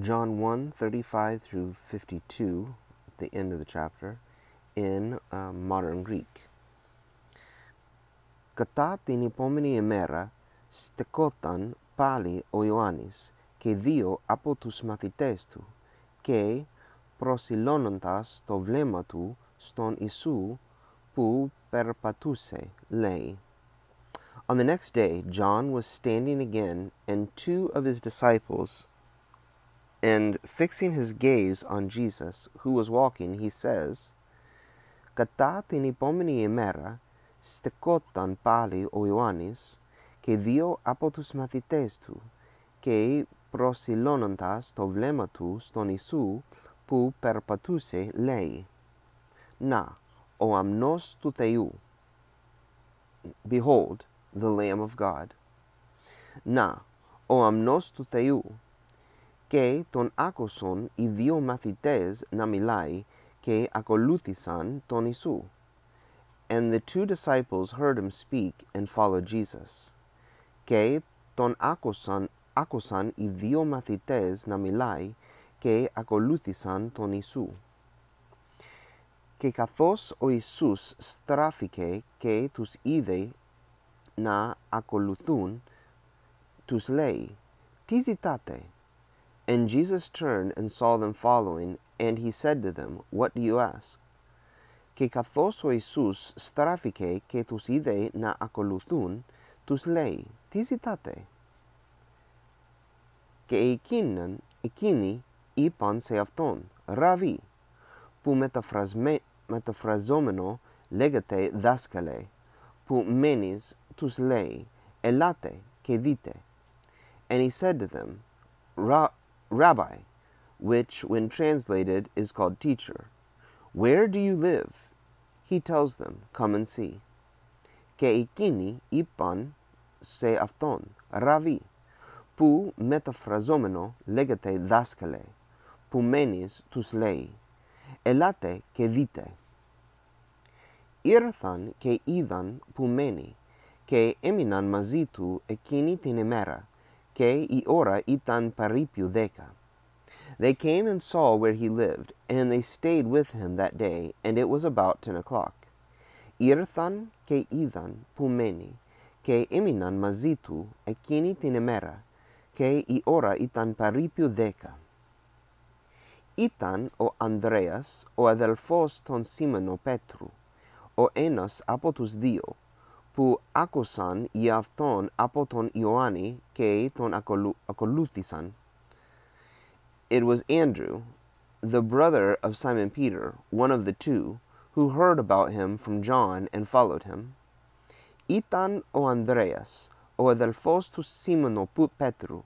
John 1 35 through 52, at the end of the chapter, in uh, modern Greek. Κατά την επόμενη ημέρα στεκόταν πάλι ο Ιωάννης και δύο από τους μαθητές του και προσιλώνοντας το βλέμμα του στον Ιησού που περπατούσε, λέει. On the next day, John was standing again, and two of his disciples, and fixing his gaze on Jesus, who was walking, he says, Κατά την επόμενη ημέρα στεκόταν πάλι ο Ιωάννης και δύο από τους μαθητές του και προσιλώνοντας το βλέμμα του στον Ιησού που περπατούσε, λέει, Να, ο αμνός του Θεού. Behold, the Lamb of God. Να, ο αμνός του Θεού. Και τον άκουσαν οι δύο μαθητές να μιλάει και ακολούθησαν τον Ιησού. And the two disciples heard him speak and followed Jesus. Και τον άκουσαν, άκουσαν οι δύο μαθητές να μιλάει και ακολούθησαν τον Ιησού. Και καθώς ο Ιησούς στράφηκε και τους είδε να ακολουθούν, τους λέει, «Τι ζητάτε» And Jesus turned and saw them following, and he said to them, What do you ask? Και καθώς ο Ιησούς στράφηκε και τους είδε να ακολουθούν, τους λέει, Τι ζητάτε? Και εκείνοι, εκείνοι είπαν σε αυτόν, Ραβί, που μεταφρασμε, μεταφραζόμενο λέγεται δάσκαλε, που μένεις τους λέει, Ελάτε και δείτε. And he said to them, Ra Rabbi, which when translated is called teacher, where do you live? He tells them, Come and see. Και εκείνοι είπαν σε αυτόν, Ραβί, που μεταφραζόμενο λέγεται δάσκαλε, που μένεις τους λέει, Ελάτε και δείτε. Ήρθαν και είδαν που μένει και έμειναν μαζί του εκείνη την ημέρα και η ώρα ήταν περίπου δέκα. They came and saw where he lived, and they stayed with him that day, and it was about ten o'clock. Ήρθαν και είδαν που μένει και έμειναν μαζί του εκείνη την ημέρα και η ώρα ήταν περίπου δέκα. Ήταν ο Ανδρέας, ο αδελφός των Σίμωνο Πέτρου, ο ένας από τους δύο, που άκουσαν για αυτόν από τον Ιωάννη και τον ακολου, ακολούθησαν. It was Andrew, the brother of Simon Peter, one of the two, who heard about him from John and followed him. Ήταν ο Ανδρέας, ο αδελφός του Σίμωνο Πέτρου,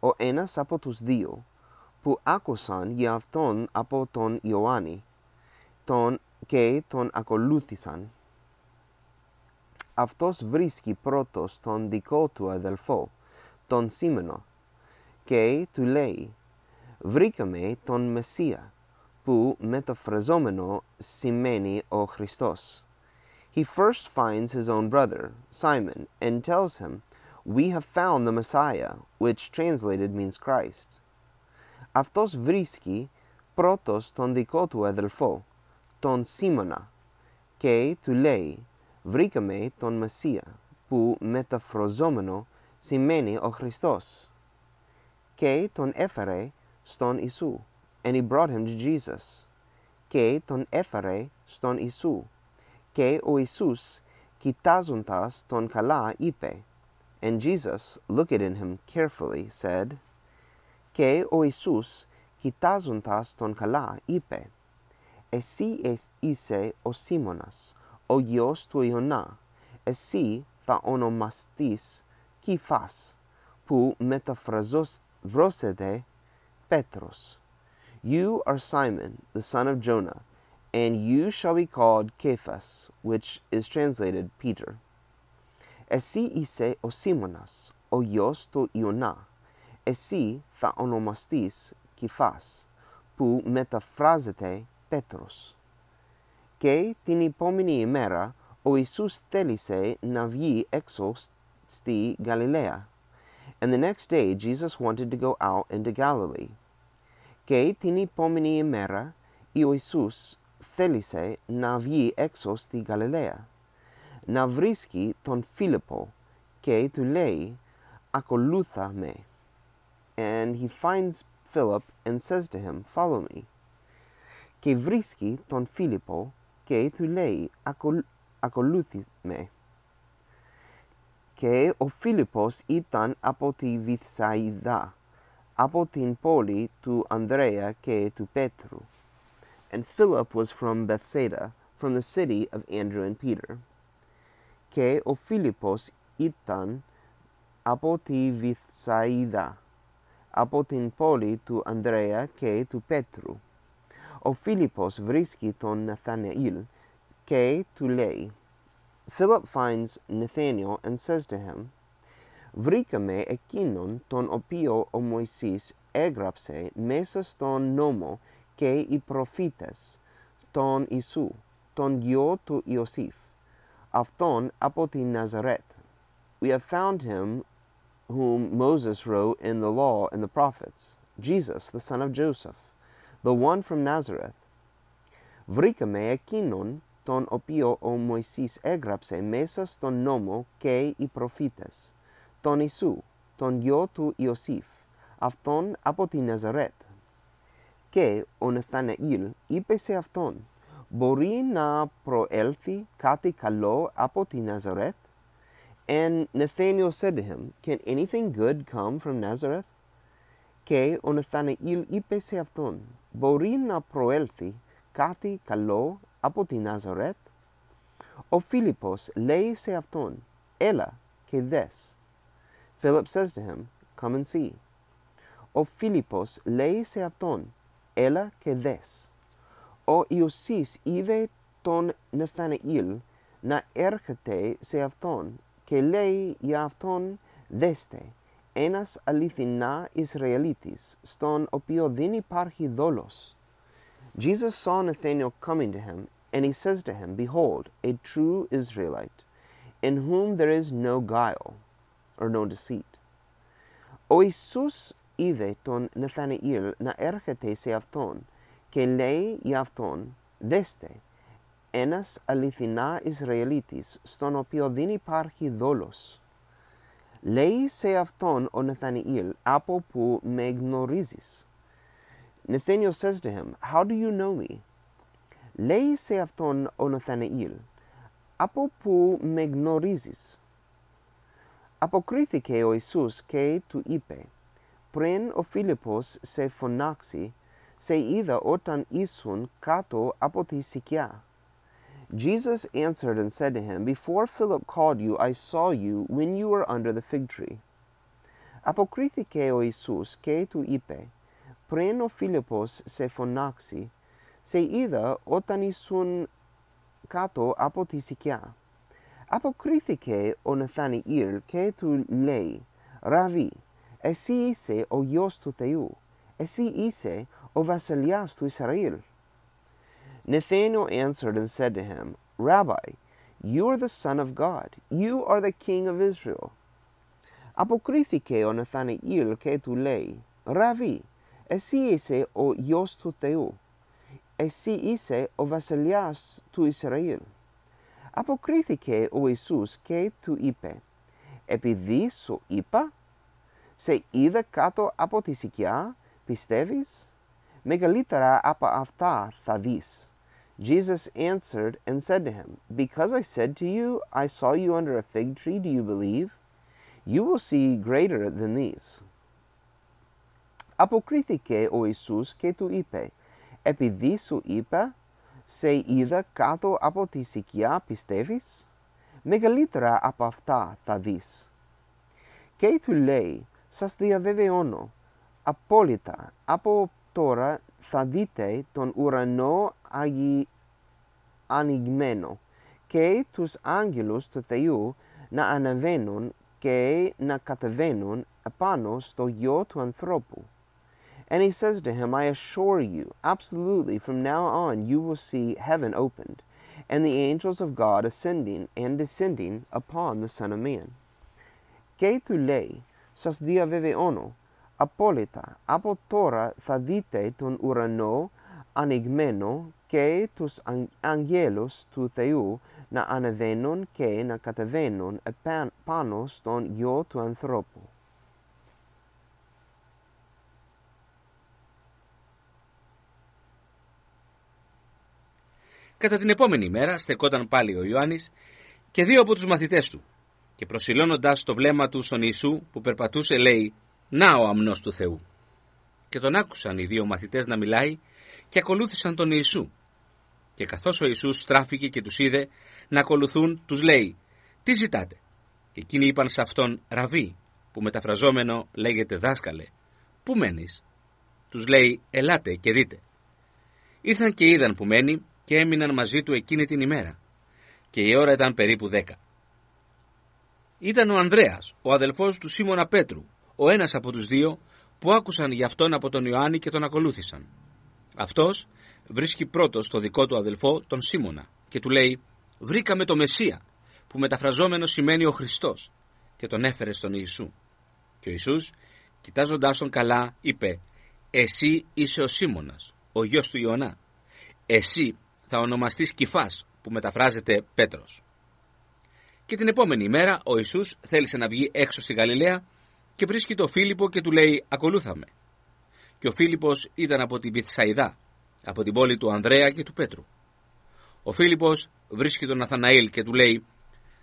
ο ένας από τους δύο, που άκουσαν για αυτόν από τον Ιωάννη τον και τον ακολούθησαν. Αυτός βρίσκει πρώτος τον δικό του αδελφό, τον Σίμωνο, και του λέει «Βρήκαμε τον Μεσσία», που μεταφραζόμενο σημαίνει ο Χριστός. He first finds his own brother, Simon, and tells him, We have found the Messiah, which translated means Christ. Αυτός βρίσκει πρώτος τον δικό του αδελφό, τον Σίμωνα, και του λέει βρήκαμε τον Μεσσία, που μεταφραζόμενο σημαίνει ο Χριστός. Και τον έφερε στον Ιησού, and he brought him to Jesus. Και τον έφερε στον Ιησού, και ο Ιησούς, κοιτάζοντας τον καλά, είπε, and Jesus, looking at him carefully, said, και ο Ιησούς, κοιτάζοντας τον καλά, είπε, εσύ είσαι ο Σίμωνας, ο γιος του Ιωνά, εσύ θα ονομαστείς Κηφάς, που μεταφραζόσεται Πέτρος. You are Simon, the son of Jonah, and you shall be called Cephas, which is translated Peter. Εσύ είσαι ο Σίμωνας, ο γιος του Ιωνά. Εσύ θα ονομαστείς Κηφάς, που μεταφράζεται Πέτρος. Και την επόμενη ημέρα ο Ιησούς θέλησε να βγει έξω στη Γαλιλαία. And the next day Jesus wanted to go out into Galilee. Και την επόμενη ημέρα, ο Ιησούς θέλησε να βγει έξω στη Γαλιλαία, να βρίσκει τον Φίλιππο και του λέει ακολούθα με. And he finds Philip and says to him, follow me. Και βρίσκει τον Φίλιππο και του λέει ακολούθη με. Και ο Φίλιππος ήταν από τη Βυθσαϊδά, από την πόλη του Ανδρέα και του Πέτρου. And Philip was from Bethsaida, from the city of Andrew and Peter. Και ο Φίλιππος ήταν από τη Βυθσαϊδά, από την πόλη του Ανδρέα και του Πέτρου. Ο Φίλιππος βρίσκει τον Ναθαναήλ και του λέει, Philip finds Nathanael and says to him, Βρήκαμε εκείνον τον οποίο ο Μωυσής έγραψε μέσα στον νόμο και οι προφήτες, τον Ιησού, τον γιο του Ιωσήφ, αυτόν από την Ναζαρέτ. We have found him whom Moses wrote in the law and the prophets, Jesus, the son of Joseph, The one from Nazareth. Βρήκαμε εκείνον τον οποίο ο Μωυσής έγραψε μέσα στον νόμο και οι προφήτες, τον Ιησού, τον γιο του Ιωσήφ, αυτόν από την Ναζαρέτ. Και ο Νεθαναήλ είπε σε αυτόν, μπορεί να προέλθει κάτι καλό από την Ναζαρέτ; And Nathanael said to him, Can anything good come from Nazareth? Και ο Νεθαναήλ είπε σε αυτόν, Μπορεί να προέλθει κάτι καλό από την Ναζαρέτ; Ο Φίλιππος λέει σε αυτόν, Έλα και δες. Philip says to him, Come and see. Ο Φίλιππος λέει σε αυτόν, Έλα και δες. Ο Ιωσής είδε τον Νεθαναήλ να έρχεται σε αυτόν και λέει για αυτόν δέστε, ένας αληθινά Ισραηλίτης, στον οποίο δεν υπάρχει δόλος. Jesus saw Nathanael coming to him, and he says to him, Behold, a true Israelite, in whom there is no guile, or no deceit. Ο Ιησούς είδε τον Ναθαναήλ να έρχεται σε αυτόν και λέει για αυτόν, δέστε, ένας αληθινά Ισραηλίτης, στον οποίο δεν υπάρχει δόλος. Λέει σε αυτόν ο Ναθανιήλ, από που με γνωρίζεις. Nathaniel says to him, How do you know me? Λέει σε αυτόν ο Ναθανιήλ, από που με γνωρίζεις. Αποκρίθηκε ο Ιησούς και του είπε, πριν ο Φίλιππος σε φωνάξει, σε είδα όταν ήσουν κάτω από τη σικιά. Jesus answered and said to him, Before Philip called you, I saw you when you were under the fig tree. Αποκρίθηκε ο Ιησούς και του είπε, πριν ο Φίλιππος σε φωνάξει, σε είδα όταν ήσουν κάτω από τη σικιά. Αποκρίθηκε ο Ναθανιήλ και του λέει, Ραβί, εσύ είσαι ο Υιός του Θεού, εσύ είσαι ο βασιλιάς του Ισραήλ. Nathanael answered and said to him, Rabbi, you are the Son of God, you are the King of Israel. Αποκρίθηκε ο Ναθανιήλ και του λέει, Ραβί, εσύ είσαι ο Υιός του Θεού, εσύ είσαι ο βασιλιάς του Ισραήλ. Αποκρίθηκε ο Ιησούς και του είπε, επειδή σου είπα, σε είδα κάτω από τη σικιά, πιστεύεις, μεγαλύτερα από αυτά θα δεις. Jesus answered and said to him, Because I said to you, I saw you under a fig tree, do you believe? You will see greater than these. Αποκρίθηκε ο Ιησούς και του είπε, Επειδή σου είπα, σε είδα κάτω από τη σικιά πιστεύεις, μεγαλύτερα από αυτά θα δεις. Και του λέει, σας διαβεβαιώνω, απόλυτα, από τώρα θα δείτε τον ουρανό αγι... ανοιγμένο και τους άγγελους του Θεού να αναβαίνουν και να κατεβαίνουν επάνω στο γιο του ανθρώπου. And he says to him, I assure you, absolutely, from now on you will see heaven opened, and the angels of God ascending and descending upon the Son of Man. Και του λέει, σας διαβεβαιώνω, απόλυτα. Από τώρα θα δείτε τον ουρανό ανοιγμένο και τους αγγέλους του Θεού να ανεβαίνουν και να κατεβαίνουν πάνω στον γιο του ανθρώπου. Κατά την επόμενη μέρα στεκόταν πάλι ο Ιωάννης και δύο από τους μαθητές του και προσιλώνοντας το βλέμμα του στον Ιησού που περπατούσε λέει «Να ο αμνός του Θεού». Και τον άκουσαν οι δύο μαθητές να μιλάει και ακολούθησαν τον Ιησού. Και καθώς ο Ιησούς στράφηκε και τους είδε να ακολουθούν, τους λέει «Τι ζητάτε» και εκείνοι είπαν σε αυτόν «Ραβί» που μεταφραζόμενο λέγεται «Δάσκαλε». «Πού μένεις» τους λέει «Ελάτε και δείτε». Ήρθαν και είδαν που μένει και έμειναν μαζί του εκείνη την ημέρα και η ώρα ήταν περίπου δέκα. Ήταν ο Ανδρέας, ο αδελφός του Σίμωνα Πέτρου, ο ένας από τους δύο που άκουσαν γι' αυτόν από τον Ιωάννη και τον ακολούθησαν. Αυτός βρίσκει πρώτος το δικό του αδελφό, τον Σίμωνα, και του λέει «Βρήκαμε το Μεσσία», που μεταφραζόμενο σημαίνει ο Χριστός, και τον έφερε στον Ιησού. Και ο Ιησούς, κοιτάζοντάς τον καλά, είπε «Εσύ είσαι ο Σίμωνας, ο γιος του Ιωνά. Εσύ θα ονομαστείς Κυφάς, που μεταφράζεται Πέτρος». Και την επόμενη ημέρα ο Ιησούς θέλησε να βγει έξω στη Γαλιλαία και βρίσκει το Φίλιππο και του λέει «Ακολούθαμε». Και ο Φίλιππος ήταν από την Βυθσαϊδά, από την πόλη του Ανδρέα και του Πέτρου. Ο Φίλιππος βρίσκει τον Αθαναήλ και του λέει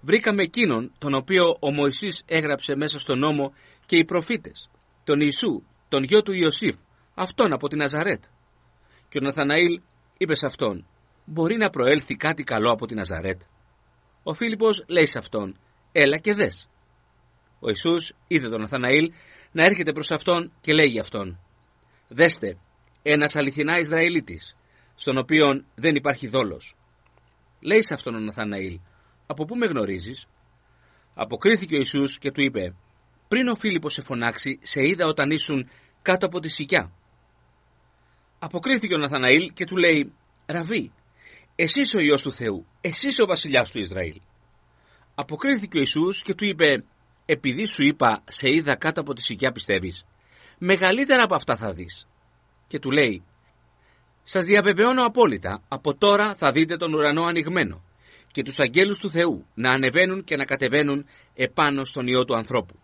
«Βρήκαμε εκείνον τον οποίο ο Μωυσής έγραψε μέσα στον νόμο και οι προφήτες, τον Ιησού, τον γιο του Ιωσήφ, αυτόν από την Ναζαρέτ». Και ο Ναθαναήλ είπε σε αυτόν «Μπορεί να προέλθει κάτι καλό από την Ναζαρέτ». Ο Φίλιππος λέει σε αυτόν «Έλα και δες». Ο Ιησούς είδε τον Αθαναήλ να έρχεται προς αυτόν και λέει για αυτόν «Δέστε, ένας αληθινά Ισραηλίτης, στον οποίον δεν υπάρχει δόλος». Λέει σε αυτόν ο Ναθαναήλ «Από πού με γνωρίζεις» Αποκρίθηκε ο Ιησούς και του είπε «Πριν ο Φίλιππος σε φωνάξει, σε είδα όταν ήσουν κάτω από τη σικιά». Αποκρίθηκε ο Ναθαναήλ και του λέει «Ραβί, εσύ ο Υιός του Θεού, εσύ ο βασιλιάς του Ισραήλ». Αποκρίθηκε ο Ιησούς και του είπε «Επειδή σου είπα σε είδα κάτω από τη σικιά πιστεύεις, μεγαλύτερα από αυτά θα δεις». Και του λέει «Σας διαβεβαιώνω απόλυτα, από τώρα θα δείτε τον ουρανό ανοιγμένο και τους αγγέλους του Θεού να ανεβαίνουν και να κατεβαίνουν επάνω στον Υιό του ανθρώπου».